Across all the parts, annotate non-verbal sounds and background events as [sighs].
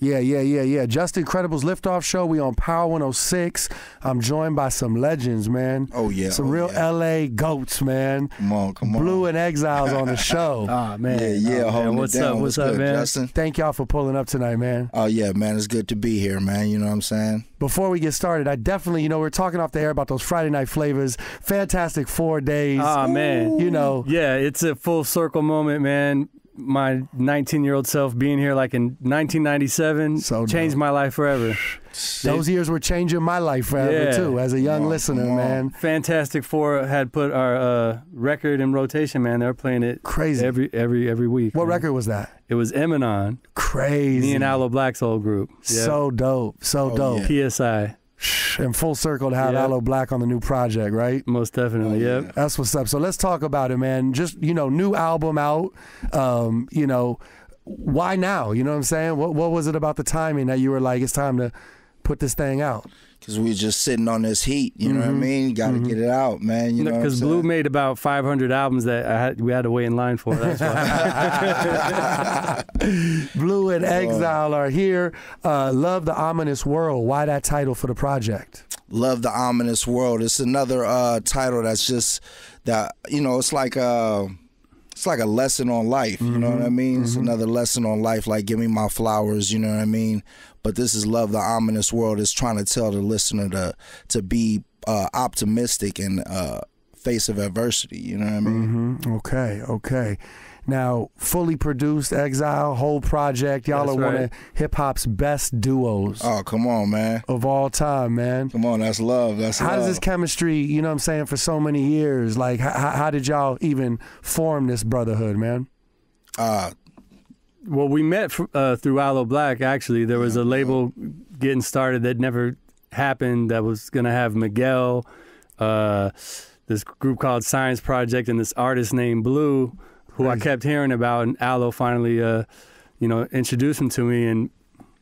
Yeah, yeah, yeah, yeah. Justin Credible's Liftoff Show. We on Power 106. I'm joined by some legends, man. Oh yeah, Some oh, real yeah. LA goats, man. Come on, come on. Blu and Exiles on the [laughs] show. Ah man. yeah, yeah. Oh, holding man. What's down. up? What's, up, good, man? Justin? Thank y'all for pulling up tonight, man. Oh yeah, man. It's good to be here, man. You know what I'm saying? Before we get started, I definitely, you know, we're talking off the air about those Friday night flavors. Fantastic four days. Ah man. you know, Yeah, it's a full circle moment, man. My 19 year old self being here like in 1997 So changed dope. my life forever. those years were changing my life forever Yeah. too, as a young Come listener, come man. Fantastic Four had put our uh, record in rotation, man. They were playing it Crazy. every every every week. what man. record was that? It was Emanon, Crazy. me and Aloe Blacc's old group. Yeah. So dope. So Oh, dope. yeah. PSI, And full circle to have Yeah. Aloe Blacc on the new project, right? most definitely. Oh, yep. yeah. That's what's up. So let's talk about it, man. Just you know, new album out. Um, you know, why now? You know what I'm saying? What what was it about the timing that you were like, it's time to put this thing out? Because we just sitting on this heat. You know what I Mhm. mean? Got to Mhm. get it out, man. You know, Because Blu made about 500 albums that I had, we had to wait in line for. That's why. [laughs] Blu and Exile are here. Uh, Love the ominous world. Why that title for the project? Love the ominous world. It's another uh, title that's just that you know. It's like a, it's like a lesson on life. You know what I mean? It's another lesson on life. Like give me my flowers. You know what I mean? But this is love the ominous world. is trying to tell the listener to to be uh, optimistic and uh, face of adversity. You know what I mean? hmm Okay, okay. Now, fully produced Exile, whole project. Y'all That's are one of hip hop's best duos Oh come on, man. of all time, man. Come on, that's love. That's How love. does this chemistry, you know what I'm saying, for so many years, like, how, how did y'all even form this brotherhood, man? uh, well, we met fr- uh, through Aloe Blacc, actually. There was a label getting started that never happened that was going to have Miguel, uh, this group called Science Project, and this artist named Blu, who I kept hearing about. And Aloe finally, uh, you know, introduced him to me, and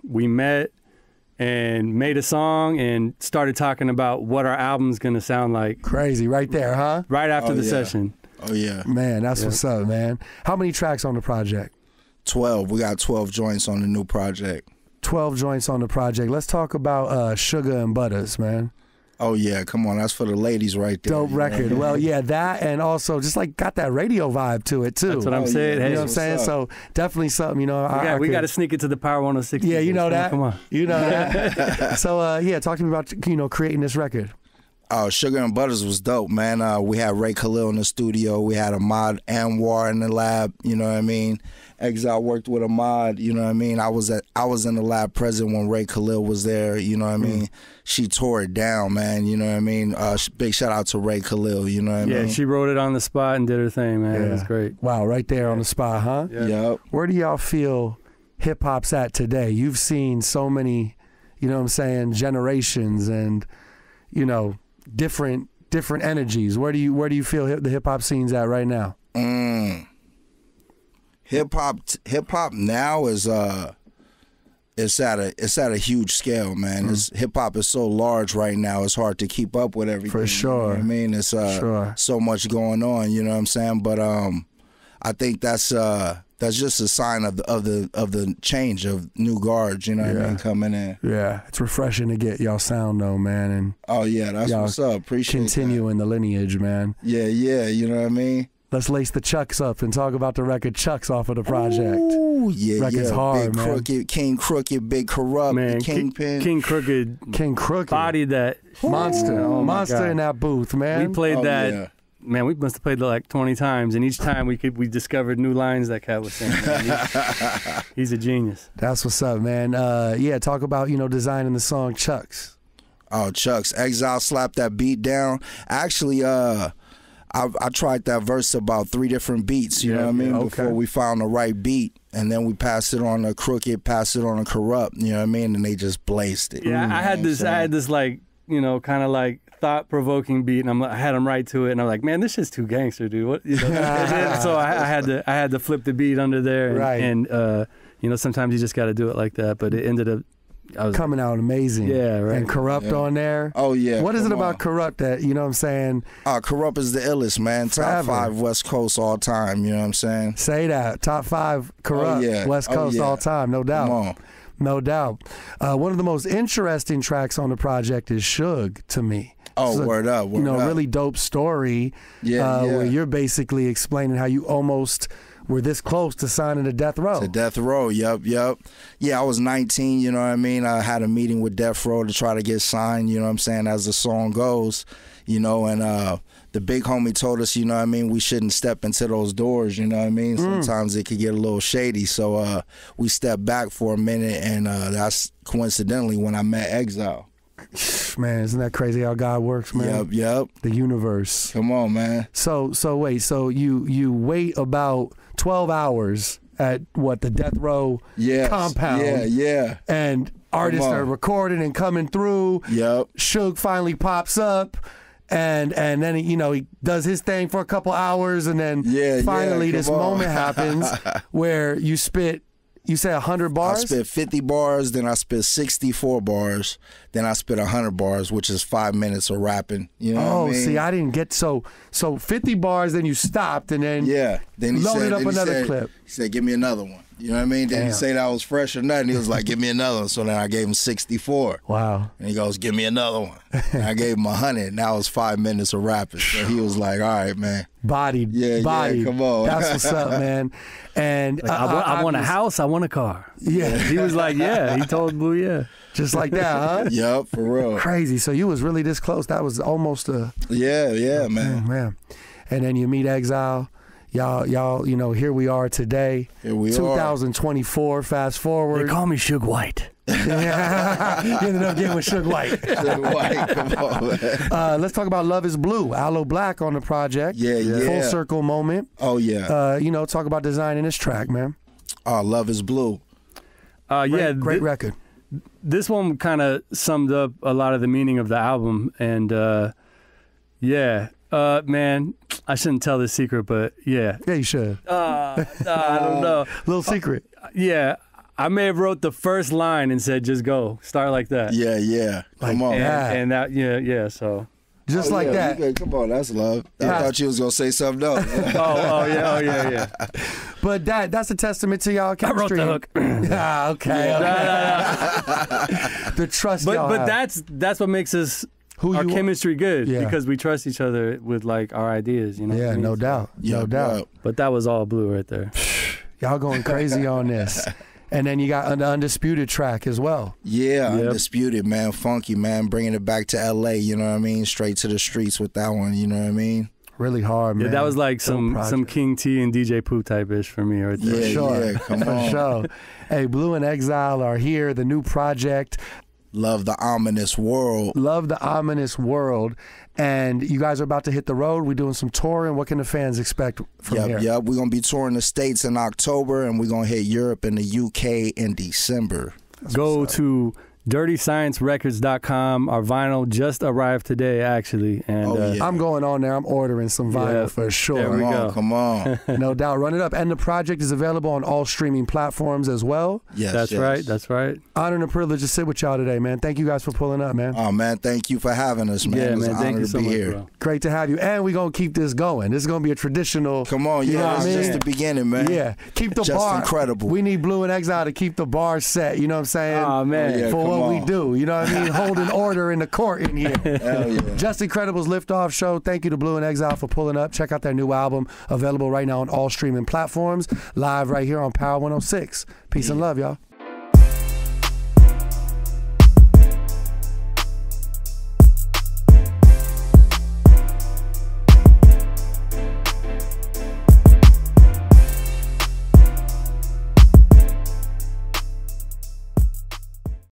we met and made a song and started talking about what our album's going to sound like Crazy, right there, huh? right after Oh, the yeah. session. oh yeah, Man, that's Yeah. what's up, man. How many tracks on the project? twelve. We got twelve joints on the new project. 12 joints on the project. Let's talk about uh, Sugar and Butters, man. Oh yeah, come on, that's for the ladies right there. Dope you know record. Well, yeah, that and also just like got that radio vibe to it too. That's what I'm Oh, yeah. saying. you know what I'm saying? up. So definitely something, you know. we I- I got, we could- got to sneak it to the Power 106. Yeah, you know that. Come on. You know that. [laughs] so uh, yeah, talk to me about you know creating this record. Oh, Sugar and Butters was dope, man. Uh, we had Ray Khalil in the studio. We had Ahmad Anwar in the lab. You know what I mean? Exile worked with Ahmad. You know what I mean? I was at I was in the lab present when Ray Khalil was there. You know what I mean? She tore it down, man. You know what I mean? Uh, sh- big shout out to Ray Khalil. You know what I Yeah, mean? she wrote it on the spot and did her thing, man. It was great. Wow, right there on the spot, huh? Yep. Where do y'all feel hip hop's at today? You've seen so many, you know what I'm saying, generations and you know different different energies. Where do you where do you feel hip, the hip hop scene's at right now? Mm. Hip hop, hip hop now is uh, it's at a it's at a huge scale, man. Mm. Hip hop is so large right now. It's hard to keep up with everything. For you know sure. I mean, it's uh, Sure. so much going on. You know what I'm saying? But um, I think that's uh, that's just a sign of the of the of the change of new guards. You know what I mean? Coming in. Yeah, it's refreshing to get y'all sound though, man, and Oh yeah, that's Y'all what's up. Appreciate that. continuing the lineage, man. Yeah, yeah. You know what I mean? Let's lace the chucks up and talk about the record Chucks off of the project. Ooh, yeah, Record's yeah. hard, big man. crooked, King Crooked, Big Corrupt, Man, the King, Kingpin. King Crooked King Crooked, bodied that. monster, Oh, monster God. in that booth, man. We played Oh, that. yeah. Man, we must have played that like 20 times, and each time we could we discovered new lines that cat was saying. man. He's, [laughs] he's a genius. That's what's up, man. Uh, yeah, talk about you know designing the song Chucks. Oh, Chucks, Exile slapped that beat down. Actually, uh, I, I tried that verse about three different beats. You Yeah, know what I mean? okay. Before we found the right beat, and then we passed it on to Crooked, passed it on to Corrupt. You know what I mean? And they just blazed it. Yeah, I had this. what I had this like you know kind of like thought provoking beat, and I'm I had him right to it, and I'm like, man, this is too gangster, dude. What? You know? [laughs] So I, I had to I had to flip the beat under there, and, Right. and uh, you know sometimes you just got to do it like that. But it ended up. I was Coming out amazing. Yeah, right. And Corrupt Yeah. on there. Oh yeah. what is it about on. Corrupt that, you know what I'm saying? Uh, Corrupt is the illest, man. Top five West Coast all time. You know what I'm saying? Say that. Top five Corrupt, yeah. West Oh, Coast yeah. all time, no doubt. Come on. No doubt. Uh, one of the most interesting tracks on the project is Suge to me. Oh, a, word up, you know, up. really dope story. Yeah, uh, yeah. Where you're basically explaining how you almost were this close to signing to death row. To Death Row, yep, yep. Yeah, I was 19, you know what I mean? I had a meeting with Death Row to try to get signed, you know what I'm saying, as the song goes, you know, and uh the big homie told us, you know what I mean, we shouldn't step into those doors, you know what I mean? Mm. Sometimes it could get a little shady. So uh we stepped back for a minute and uh that's coincidentally when I met Exile. [sighs] man, isn't that crazy how God works, man? Yep, yep. The universe. Come on, man. So so wait, so you you wait about twelve hours at what the death row Yes. compound, Yeah, yeah. and artists are recording and coming through. Yep. Suge finally pops up. And and then he, you know he does his thing for a couple hours, and then Yeah, yeah, finally come this on. moment happens [laughs] where you spit, you say hundred bars? I spit 50 bars, then I spit 64 bars, then I spit 100 bars, which is five minutes of rapping. You know oh, what I oh, mean? see, I didn't get so so fifty bars, then you stopped, and then Yeah. Then he Loaded said, up then he another said- clip. He said, "Give me another one." You know what I mean? Then Damn. he say that was fresh or nothing. He was like, "Give me another one." So then I gave him 64, wow, and he goes, "Give me another one." And I gave him a hundred. Now it's five minutes of rapping. So he was like, "All right, man." bodied, Yeah, yeah, come on. That's what's up, [laughs] man. And Like, I, uh, want, I want a house. I want a car. Yeah, He was like, yeah. He told Blu, yeah. just like that, huh? Yup, for real. Crazy. So you was really this close. That was almost a Yeah, yeah, oh, man. man. And then you meet Exile. Y'all, y'all, you know, here we are today, Here we are. 2024. Fast forward. They call me Suge White. [laughs] Yeah. you ended up getting with Suge White. [laughs] Suge White, come on, man. Uh, let's talk about Love Is Blue. Aloe Blacc on the project. Yeah, yeah. Full circle moment. Oh yeah. Uh, you know, talk about designing this track, man. oh, love is blue. Uh, Great, yeah, great thi- record. this one kind of summed up a lot of the meaning of the album, and uh, yeah, uh, man, I shouldn't tell this secret, but yeah, Yeah, you should. uh, I don't know. Little secret. Yeah, I may have wrote the first line and said, "Just go, start like that." Yeah, yeah. Come on. and, that. and that, yeah, yeah. So, Just Oh, like yeah, that. you good. Come on, that's love. Yeah. I thought you was gonna say something else. [laughs] oh, oh yeah, oh yeah, yeah. But that that's a testament to y'all I wrote chemistry. the hook. [laughs] Ah, okay. No, okay. no, [laughs] no. The trust But y'all but have. that's that's what makes us who our you chemistry good Yeah. because we trust each other with like our ideas. You know. what I Yeah, mean? no doubt. No Yup, doubt. yup. But that was all Blu right there. [sighs] Y'all going crazy on this. [laughs] And then you got an undisputed track as well. Yeah, Yep. undisputed, man. Funky, man. Bringing it back to L.A. You know what I mean? Straight to the streets with that one. You know what I mean? Really hard, man. Yeah, that was like Dope some some. King T and DJ Pooh type ish for me right For there. Yeah, sure. yeah, come For on. sure. Hey, Blu and Exile are here, the new project. Love the ominous world. Love the ominous world. And you guys are about to hit the road. We're doing some touring. What can the fans expect from Yep, here? yep. We're gonna be touring the states in October, and we're gonna hit Europe and the UK in December. Go to dirtysciencerecords.com. Our vinyl just arrived today, actually, and Oh, uh, yeah. I'm going on there. I'm ordering some vinyl Yeah, for there sure. we Come go. on, come on. [laughs] no doubt. Run it up. And the project is available on all streaming platforms as well. Yes, that's yes. right. That's right. Honor and a privilege to sit with y'all today, man. Thank you guys for pulling up, man. Oh man, thank you for having us, man. yeah, it was man. an Thank honor you to so be much, here. bro. Great to have you. And we're going to keep this going. This is going to be a traditional. Come on, You yeah, know what I it's mean? just the beginning, man. Yeah, keep the Just bar incredible. We need Blu and Exile to keep the bar set. You know what I'm saying? Oh man. Oh, yeah. What we do, you know what I mean? Holding [laughs] order in the court in here. Hell yeah. Justin Credible's Liftoff Show. Thank you to Blu and Exile for pulling up. Check out their new album, available right now on all streaming platforms. Live right here on Power 106. Peace and love, y'all.